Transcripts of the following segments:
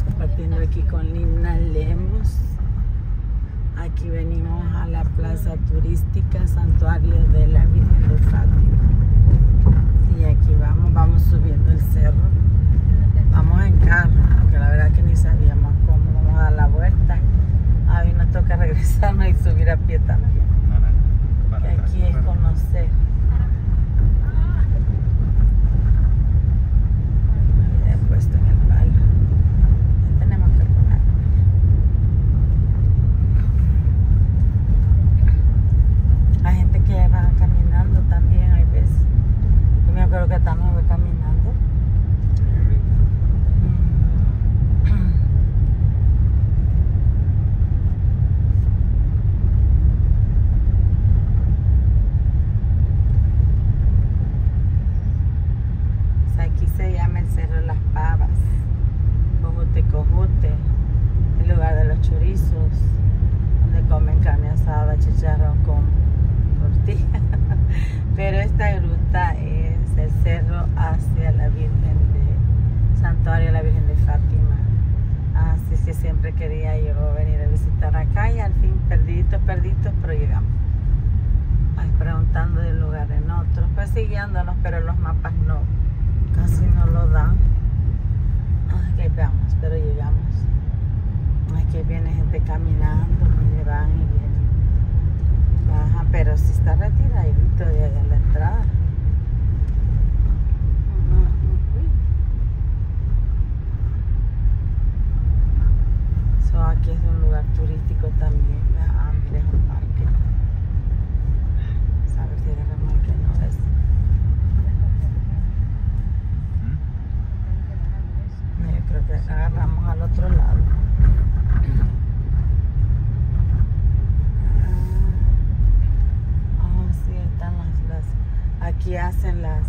compartiendo aquí con Lina Lemos. Aquí venimos a la plaza turística Santuario de la Virgen de Fátima. Y aquí vamos, vamos subiendo el cerro. Vamos en carro, porque la verdad que ni sabíamos cómo vamos a dar la vuelta. A mí nos toca regresarnos y subir a pie también. Que aquí es conocer. He puesto en el palo. Ya tenemos que poner. Hay gente que va caminando también, hay veces. Yo me acuerdo que también voy caminando. Mm. O sea, aquí se llama el Cerro de las Pavas, Cojute Cojute, el lugar de los chorizos, donde comen carne asada, chicharrón con tortilla. Pero esta gruta es el cerro hacia la Virgen de Santuario de la Virgen de Fátima. Así que siempre quería yo venir a visitar acá y al fin perdiditos, perdiditos, pero llegamos. Ay, preguntando de lugar en otros, pues siguiéndonos, pero los mapas no, casi no lo dan. Ay, que veamos, pero llegamos. Ay, que viene gente caminando, y van y vienen. Ajá, pero si está retiradito de allá en la entrada. Ujú, uy. So, aquí es un lugar turístico también. Ah, mira, es un parque. A ver si agarramos el que no es. No, yo creo que agarramos al otro lado. Ah, oh, sí, están las, las- Aquí hacen las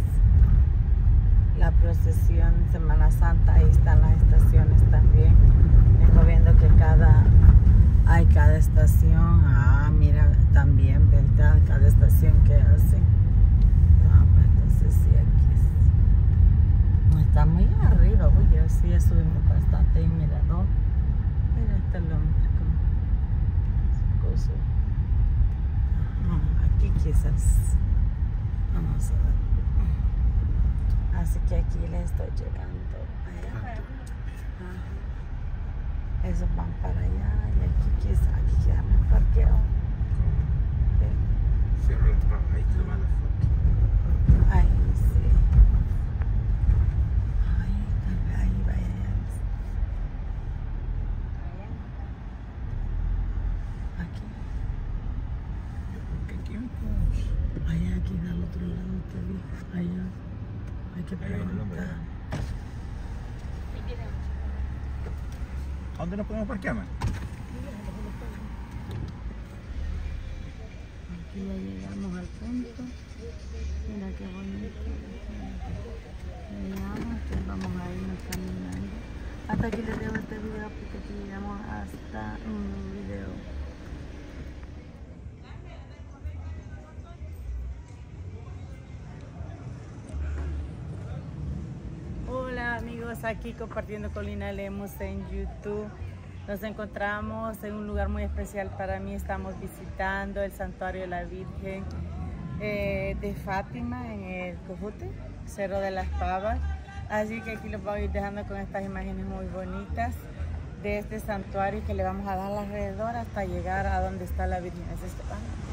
la procesión Semana Santa, ahí están las estaciones también. Vengo viendo que cada hay cada estación. Ah, mira, también, ¿verdad? Cada estación que hacen. Ah, pues entonces sí, aquí es. No está muy arriba, uy, ya sí, ya subimos bastante y mirador. Mira este hombre con su coso. Ajá, aquí quizás. Vamos a ver. Así que aquí les estoy llegando. Allá. Esos van para allá y aquí quizás, aquí quedamos en parqueo. Sí. Ahí sí. Ahí, ahí, vaya. Aquí. Allá, aquí del otro lado te vi. Allá. Hay ¿A dónde nos podemos parquear, man? Aquí ya llegamos al punto. Mira qué bonito. Llegamos, que vamos a irnos caminando. Hasta aquí les dejo este video porque aquí llegamos hasta un video. Aquí compartiendo con Lina Lemos en YouTube. Nos encontramos en un lugar muy especial para mí. Estamos visitando el Santuario de la Virgen eh, de Fátima en el Cojute, Cerro de las Pavas. Así que aquí los voy a ir dejando con estas imágenes muy bonitas de este santuario que le vamos a dar alrededor hasta llegar a donde está la Virgen. Es esto. Ah,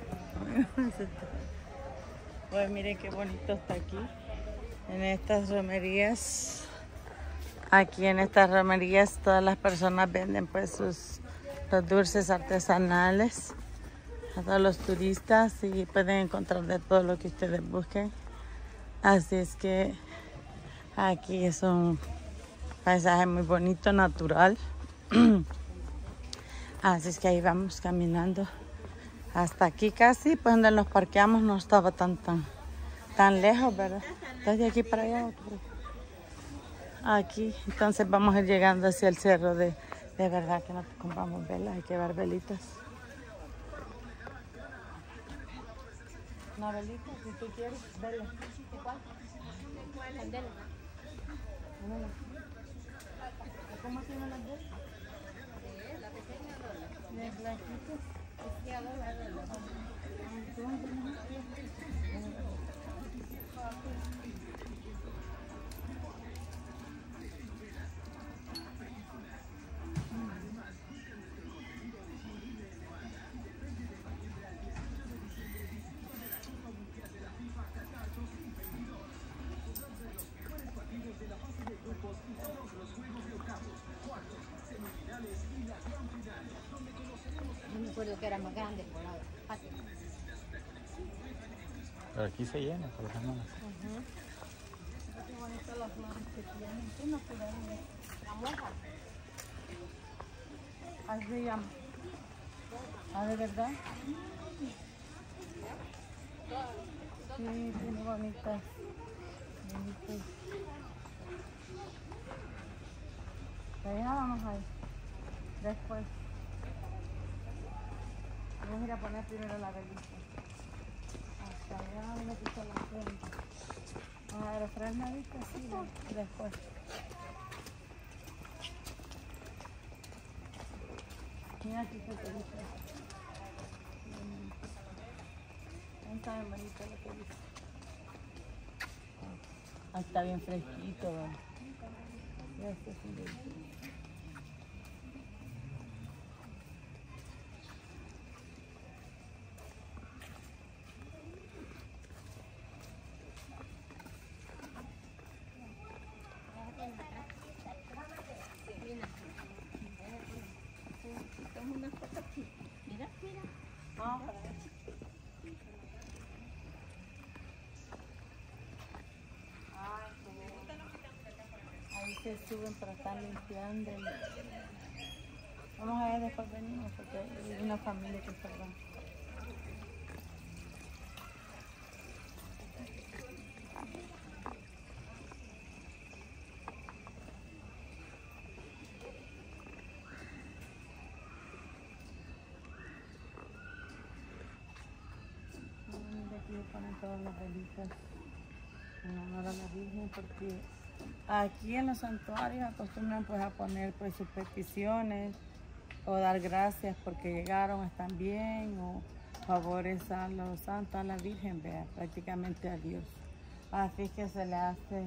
pues miren qué bonito está aquí. En estas romerías. Aquí en estas romerías todas las personas venden pues sus los dulces artesanales a todos los turistas y pueden encontrar de todo lo que ustedes busquen. Así es que aquí es un paisaje muy bonito, natural. Así es que ahí vamos caminando hasta aquí casi, pues donde nos parqueamos no estaba tan tan tan lejos, ¿verdad? Desde aquí para allá. Aquí, entonces vamos a ir llegando hacia el cerro de, de verdad que no compramos velas, hay que ver velitas. Una velita, si tú quieres, vela. ¿Cómo se llaman las dos? La pequeña Yeah, we're right, we're right. Recuerdo que era más grande por patio. Pero aquí se llena por las semanas. Qué bonitas las flores que tienen. Qué natural La moja. Así se llama. Ah, ¿de verdad? Sí, tiene bonitas. Bonitas. Allá vamos a ir. Después. Vamos a ir a poner primero la velita. Hasta allá donde está la frente. Vamos a ver, fresnadita, sí, después. Mira aquí se te dice. Ahí está bien bonito lo que dice. Ahí está bien fresquito, ¿verdad? Ya está sin velita. Mira, mira. Ahí se suben para estar limpiando. Vamos a ver después venimos porque hay una familia que de Aquí le ponen todas las velitas en honor a la Virgen porque aquí en los santuarios acostumbran pues a poner pues sus peticiones o dar gracias porque llegaron, están bien o favores a los santos, a la Virgen, vea, prácticamente a Dios. Así que se le hace,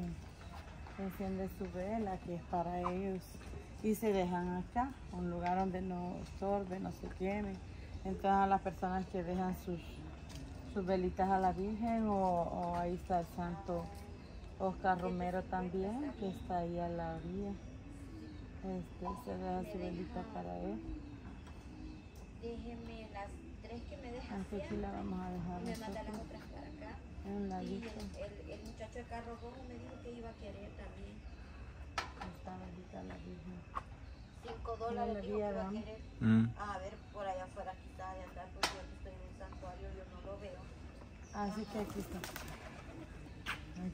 enciende su vela que es para ellos y se dejan acá, un lugar donde no sorbe, no se queme. Entonces a las personas que dejan sus sus velitas a la Virgen o ahí está el santo Oscar Romero también, que está ahí a la orilla. Este, se deja su velita para él. Déjeme las tres que me dejan. Así que la vamos a dejar Me manda las otras para acá. en la Y lista. el, el, el muchacho de carro rojo me dijo que iba a querer también. Esta velita la Virgen. Cinco dólares le dijo di que a iba a querer. Mm. A ver, por allá afuera quizá de andar, porque yo estoy en el santuario, yo no lo veo. Así que aquí está.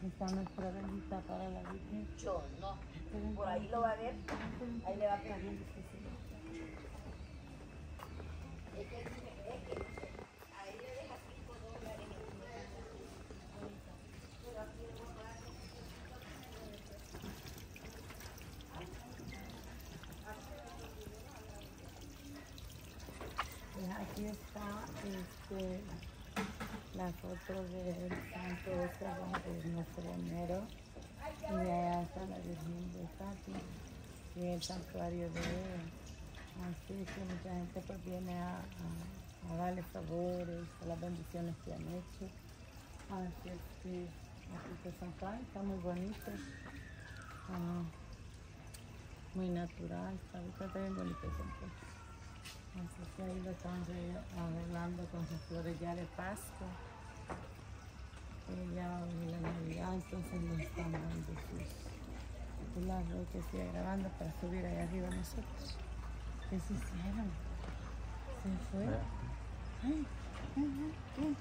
Aquí está nuestra velita para la Virgen. Yo no. Por ahí lo va a ver. Ahí le va a pegar. Pues Aquí está este, la foto del santo Oscar de nuestro Romero. Y allá está la Virgen de Fátima y el santuario de él. Así que mucha gente pues viene a, a- a darle favores, a las bendiciones que han hecho. Así es que aquí está San Juan, está muy bonito, ah, muy natural, está, está bien bonito San Juan. Así que ahí lo están re- arreglando con sus flores ya de Pascua. Eh, ya va a venir la Navidad, entonces están dando sus las que estoy grabando para subir allá arriba nosotros. ¿Qué se hicieron? Se fue. Ay, ay, ay,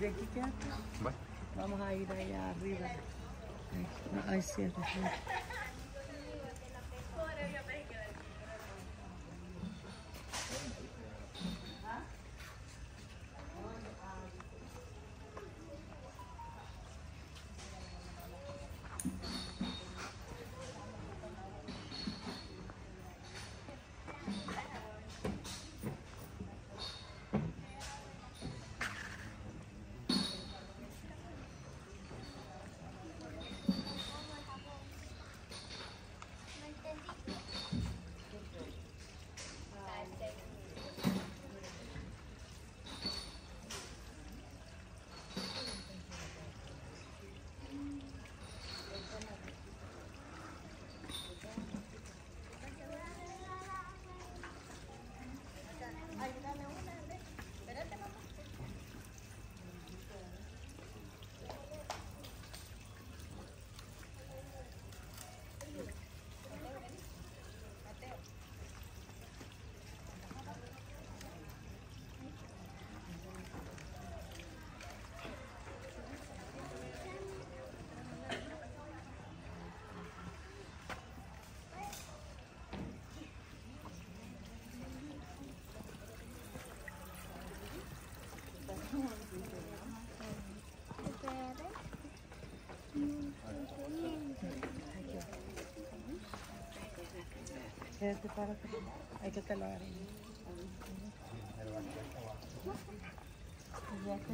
de aquí. Bueno. Vamos a ir allá arriba. Hay que te lo agarren. Ya que.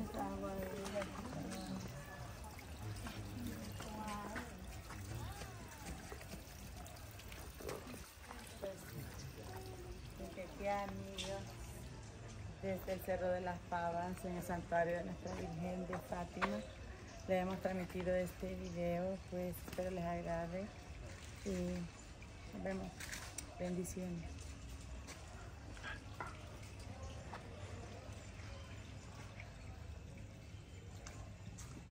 Desde amigos, desde el Cerro de las Pavas, en el santuario de Nuestra Virgen de Fátima, le hemos transmitido este video, pues espero les agrade y nos vemos. Bendiciones.